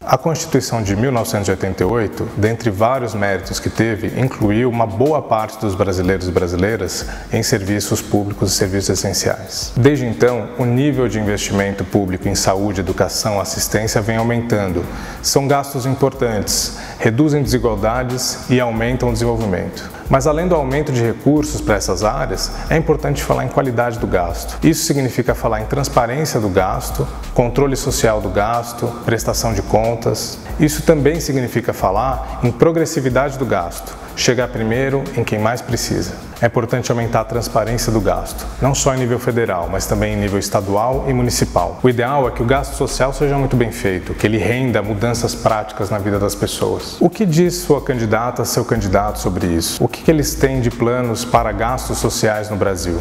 A Constituição de 1988, dentre vários méritos que teve, incluiu uma boa parte dos brasileiros e brasileiras em serviços públicos e serviços essenciais. Desde então, o nível de investimento público em saúde, educação, assistência vem aumentando. São gastos importantes, reduzem desigualdades e aumentam o desenvolvimento. Mas além do aumento de recursos para essas áreas, é importante falar em qualidade do gasto. Isso significa falar em transparência do gasto, controle social do gasto, prestação de contas. Isso também significa falar em progressividade do gasto, chegar primeiro em quem mais precisa. É importante aumentar a transparência do gasto, não só em nível federal, mas também em nível estadual e municipal. O ideal é que o gasto social seja muito bem feito, que ele renda mudanças práticas na vida das pessoas. O que diz sua candidata, seu candidato sobre isso? O que eles têm de planos para gastos sociais no Brasil?